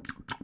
쿵.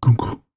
公公。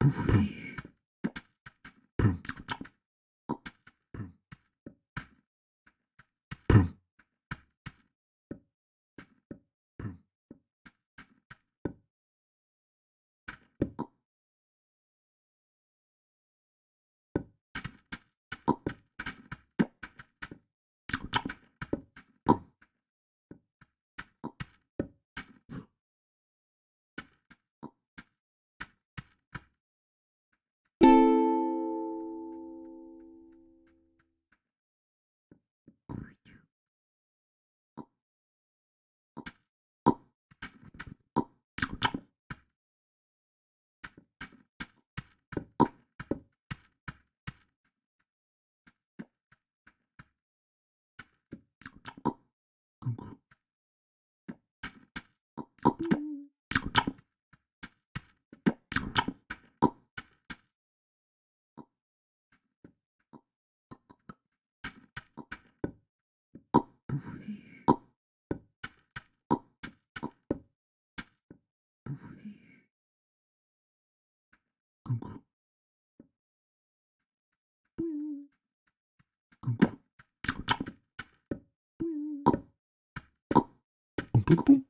Boom, boom. pouk, pouk.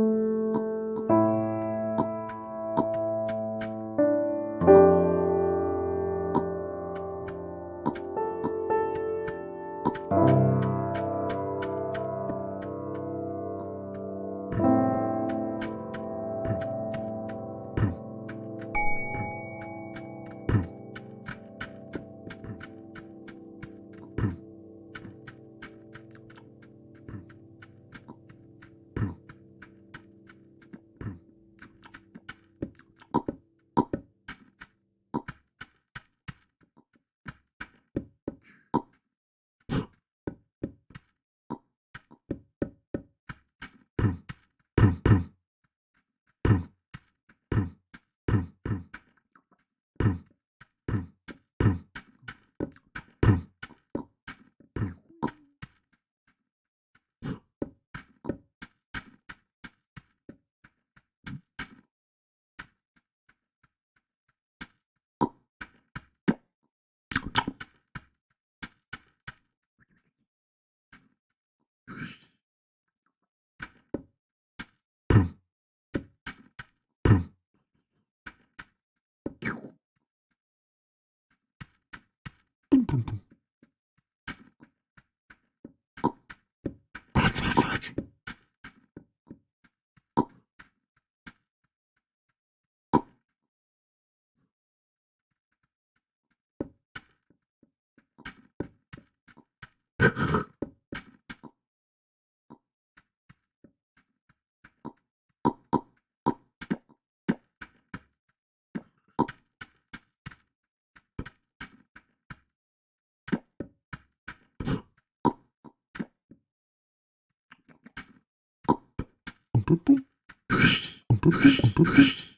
ポンポン。Ha ha ha. on peut plus, on peut plus, on peut plus.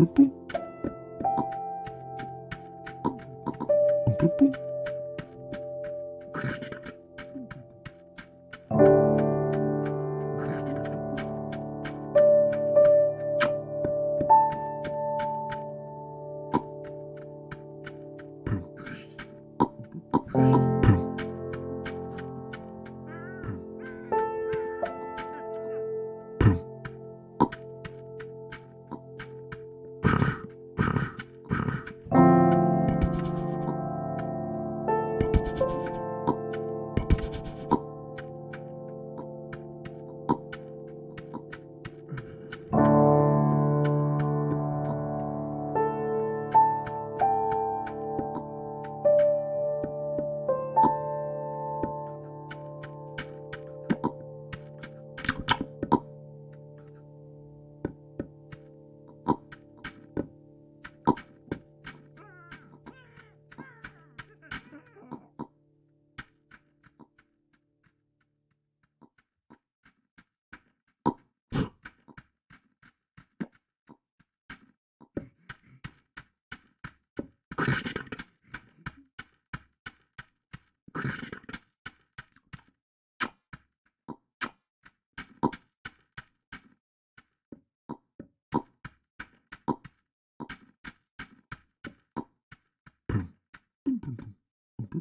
Un peu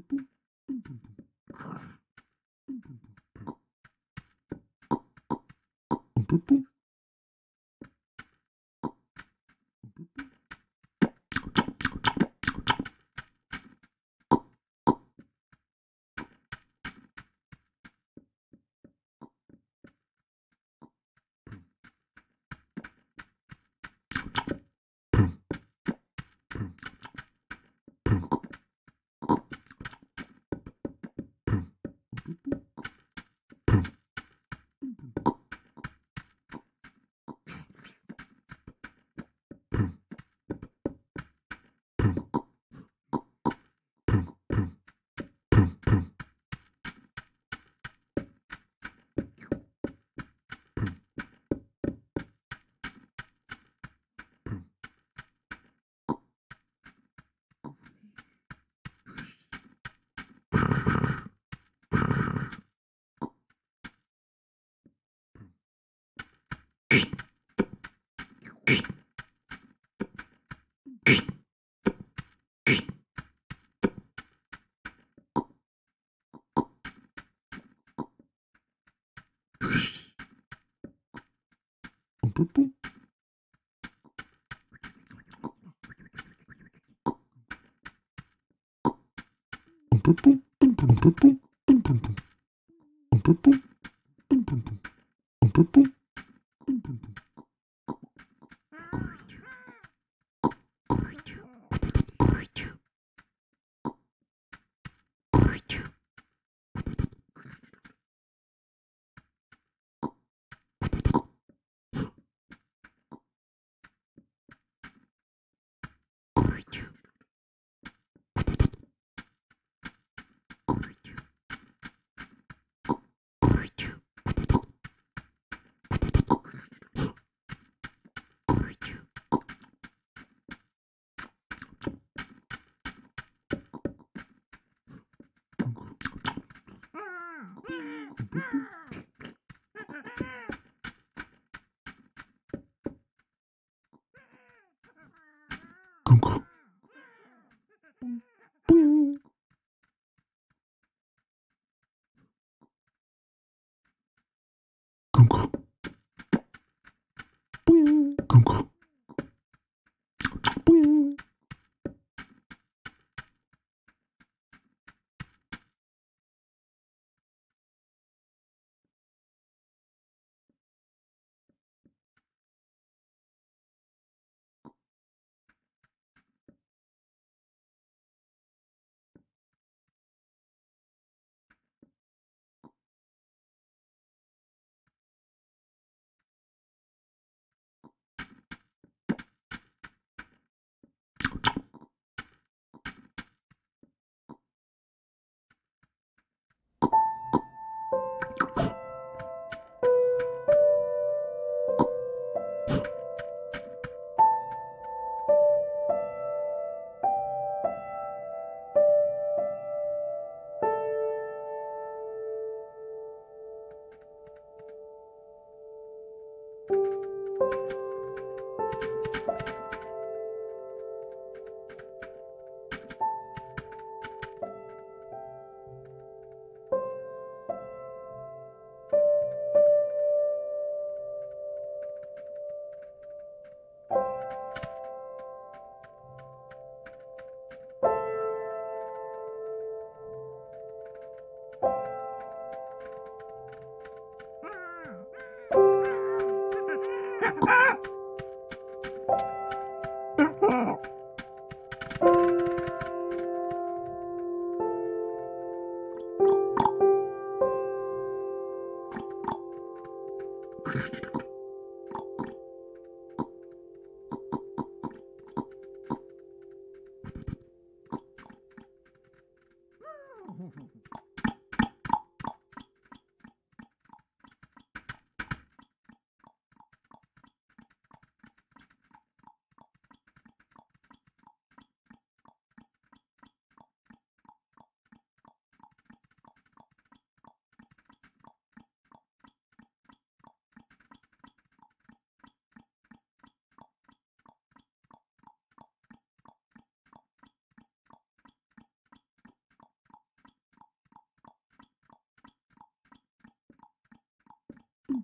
poupou. Boop boop.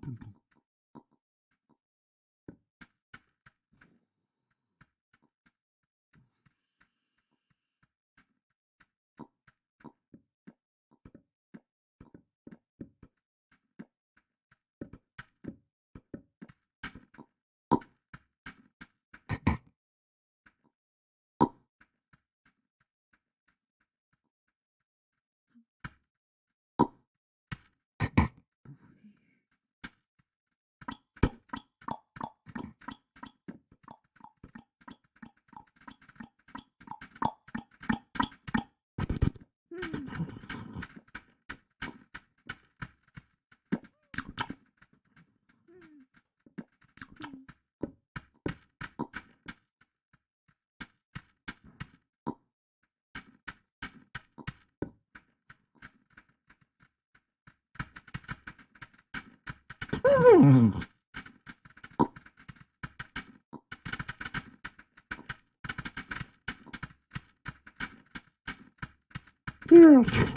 boom, boom, boom. Yeah.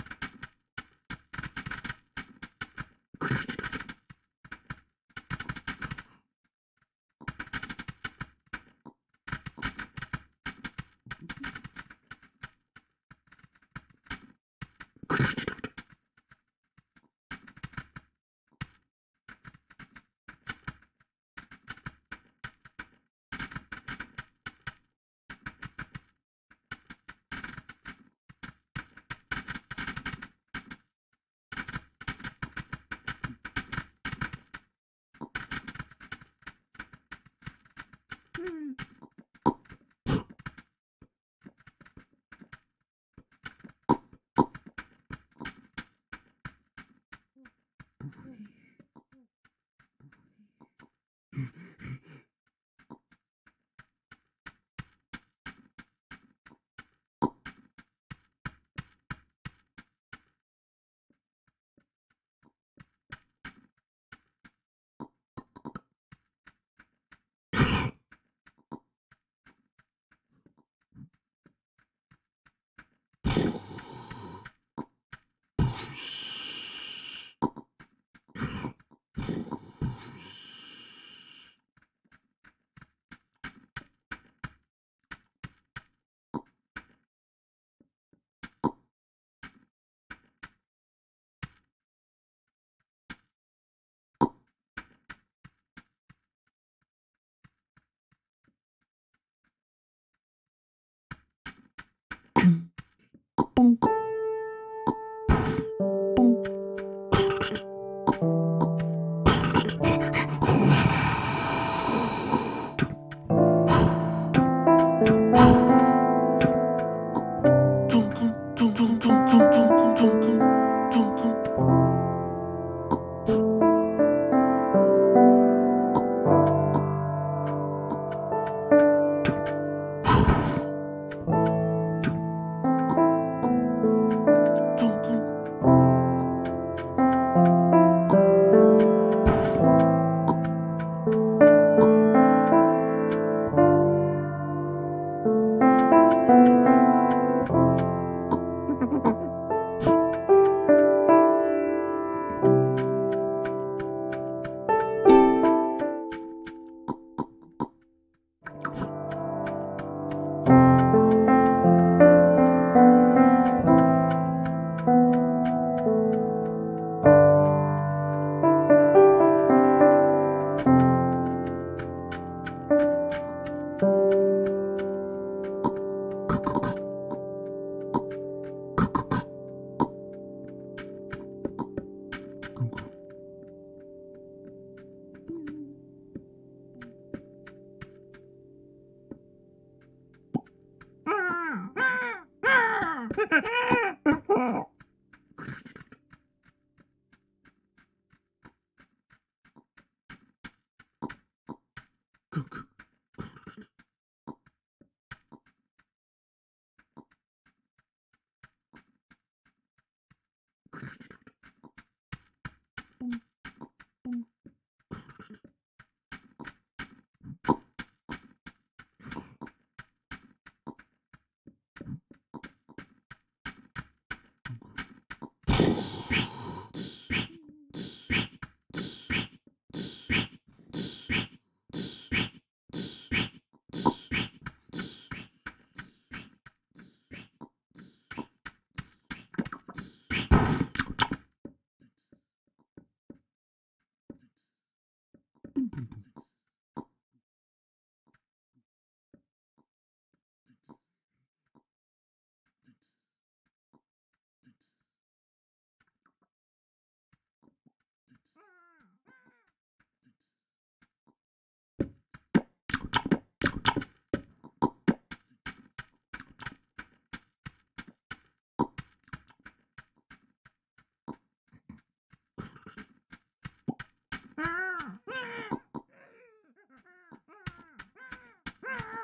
Punk.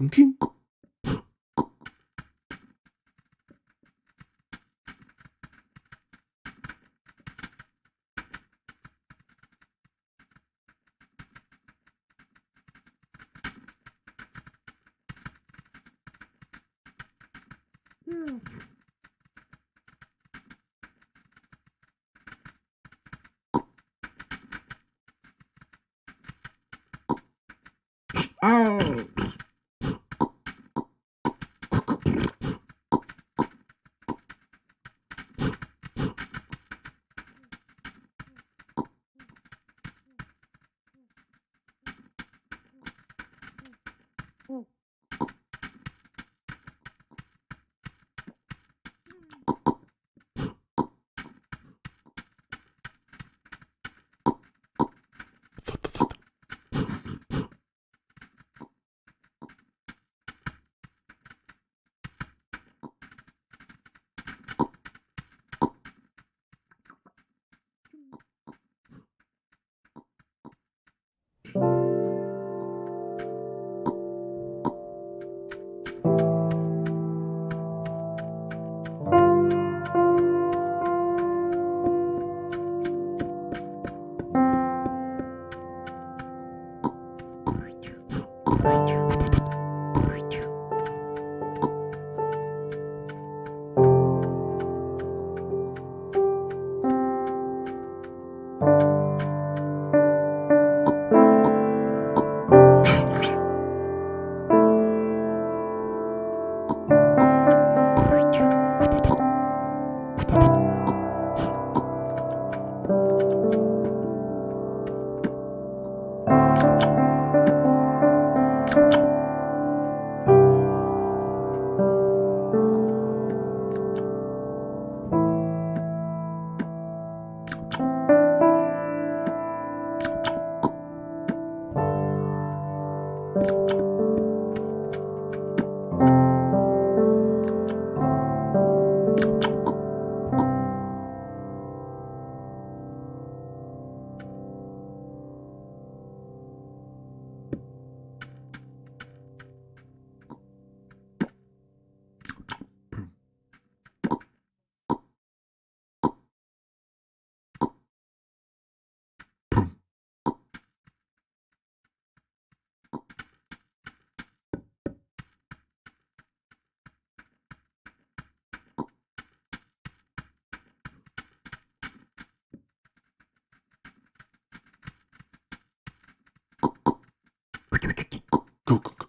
更听。嗯。Mm-hmm.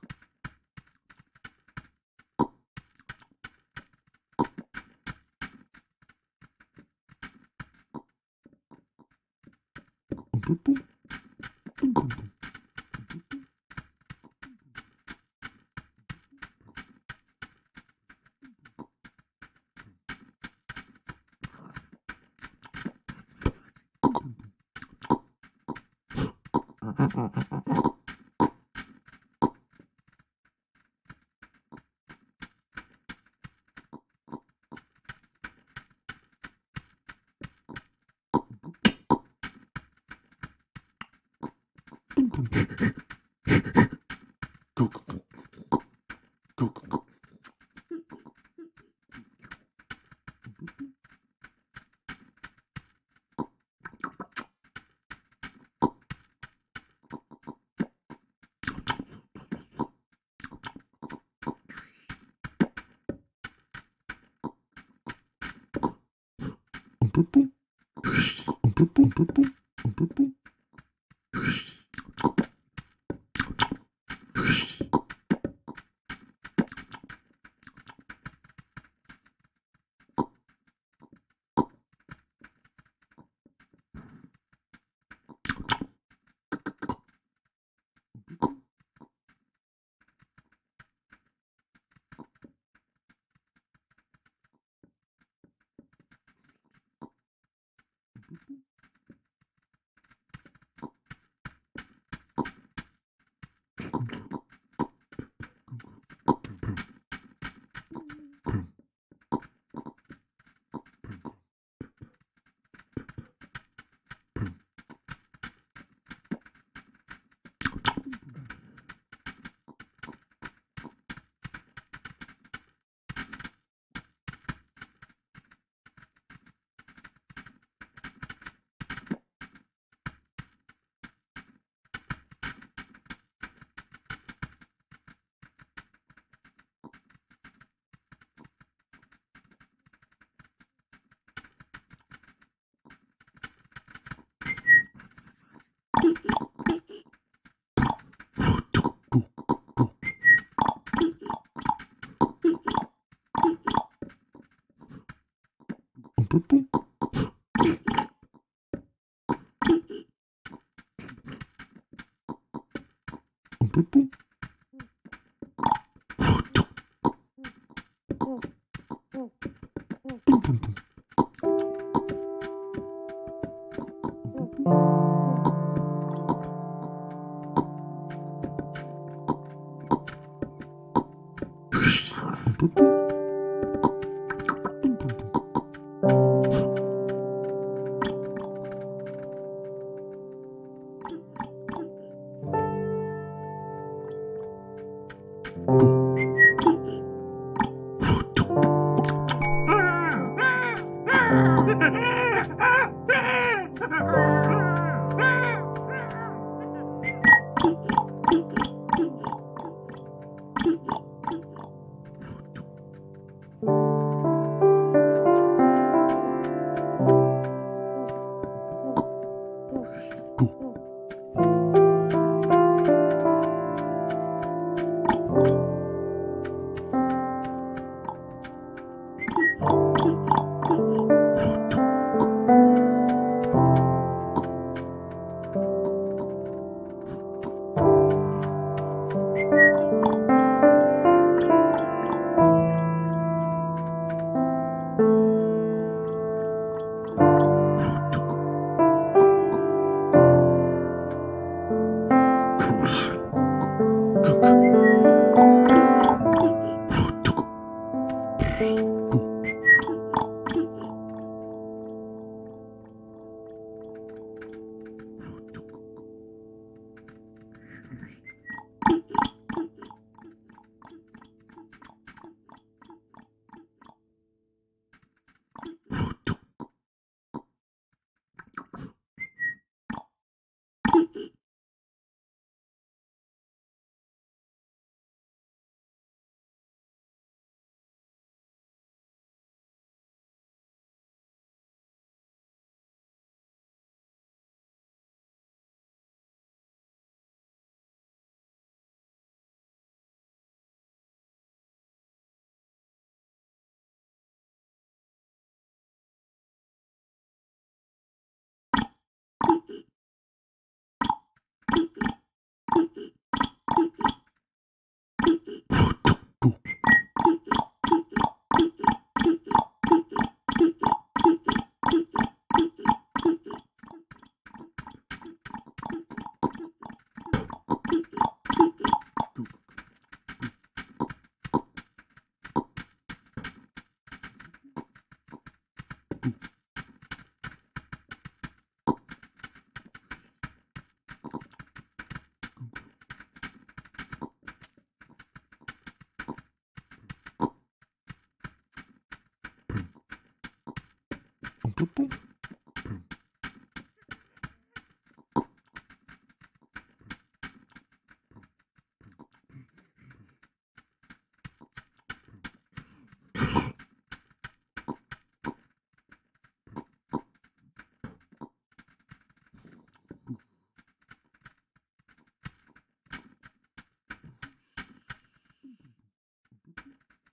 Um, boom, boom, boom, boom. Um, Boop boop. Oh.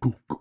Boop.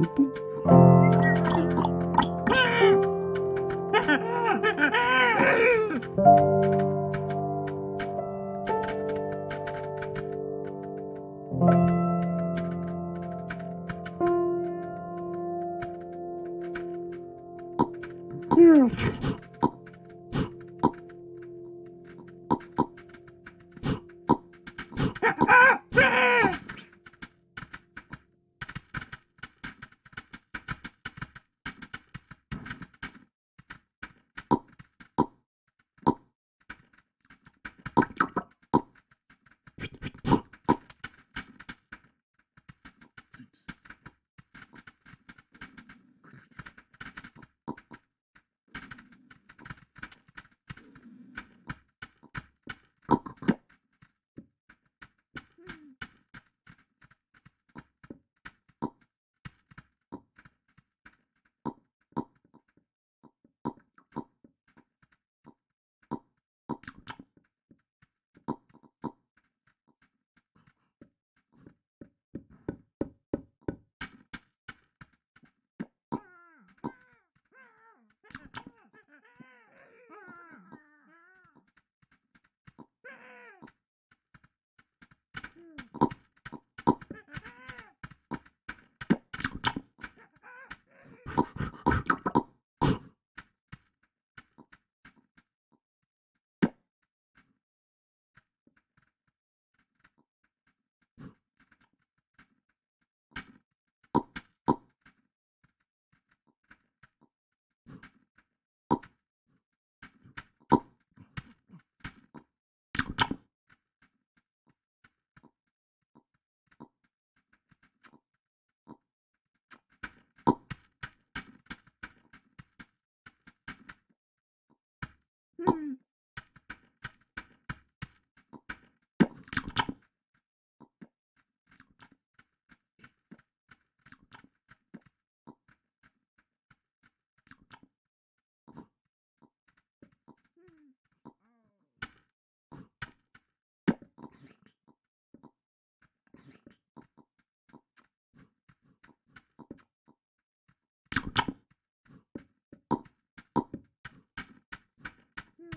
뿜뿜.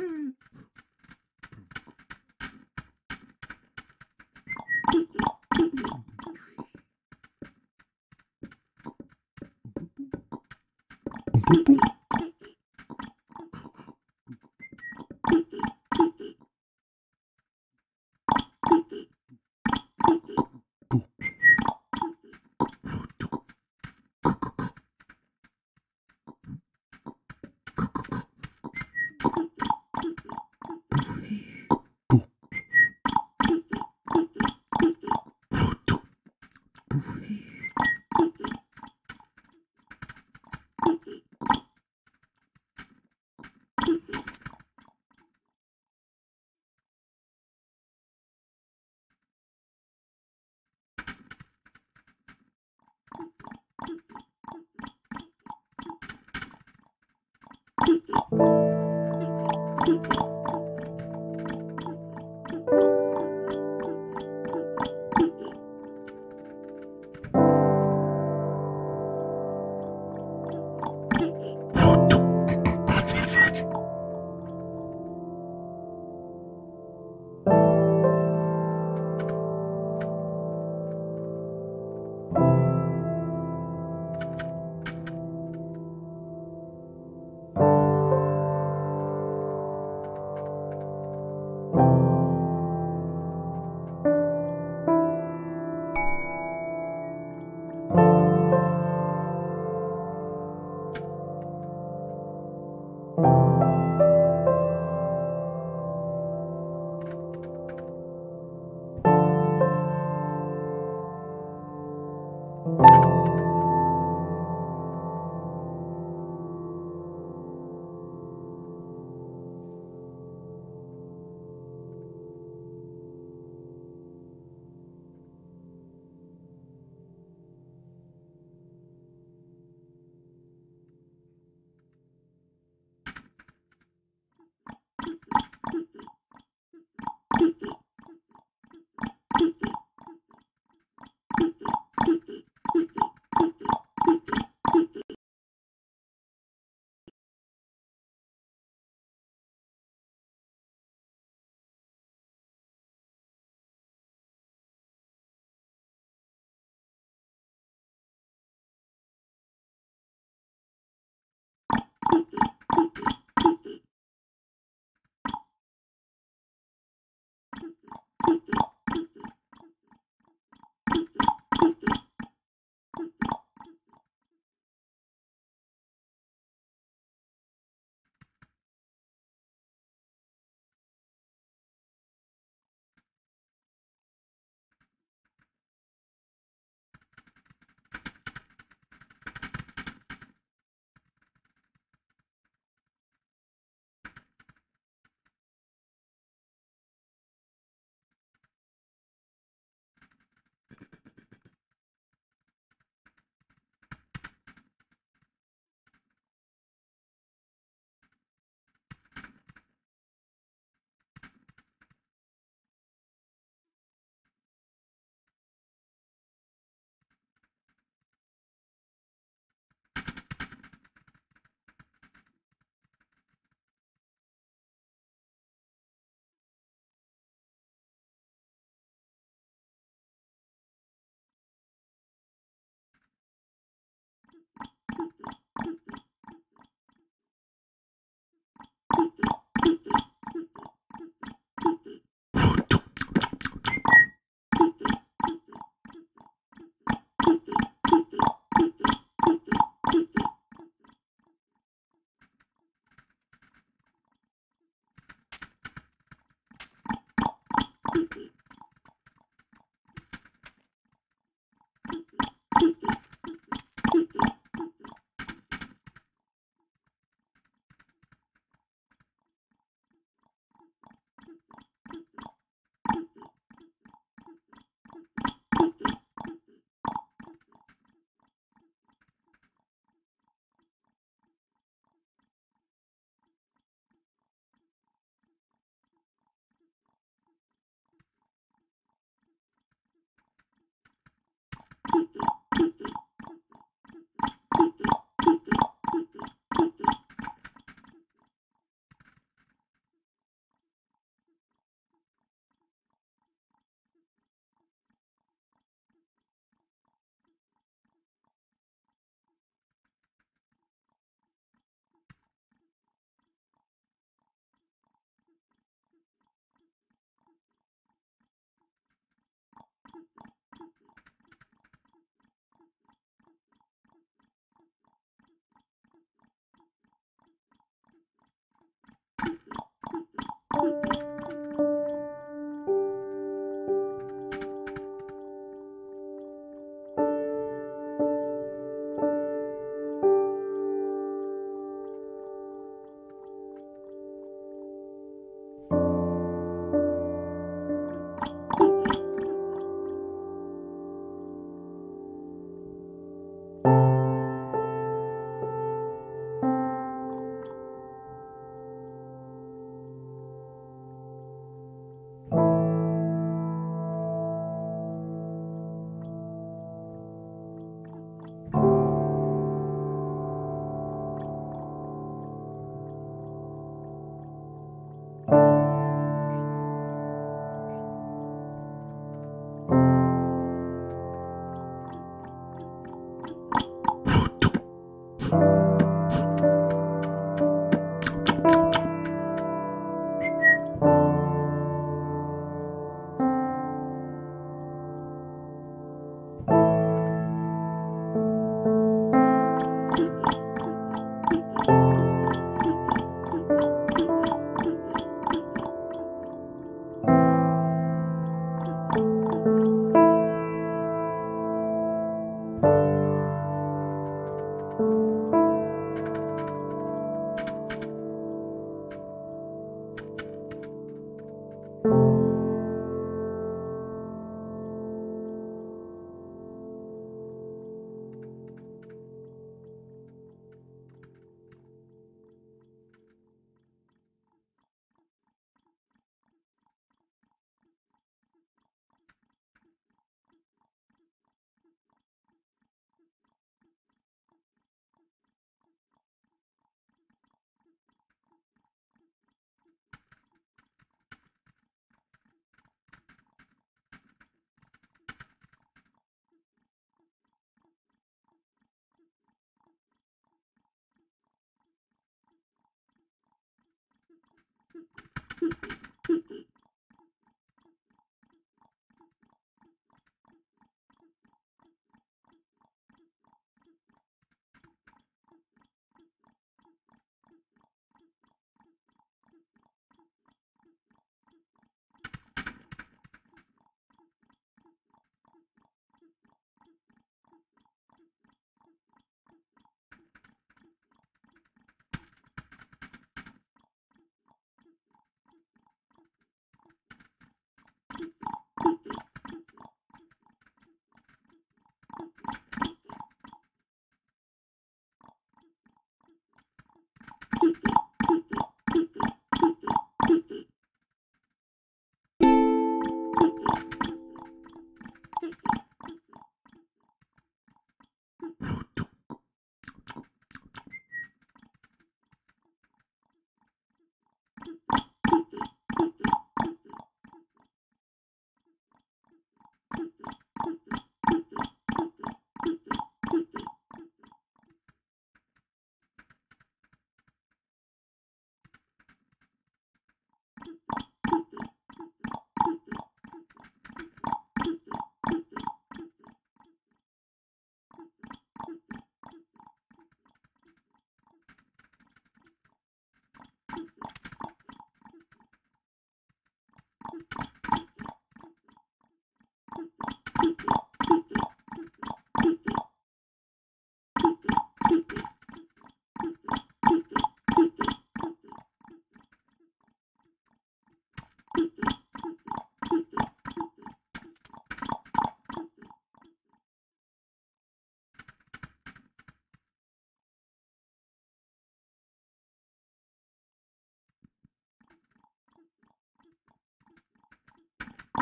Boop, boop. Mm-hmm. Thank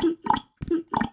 you.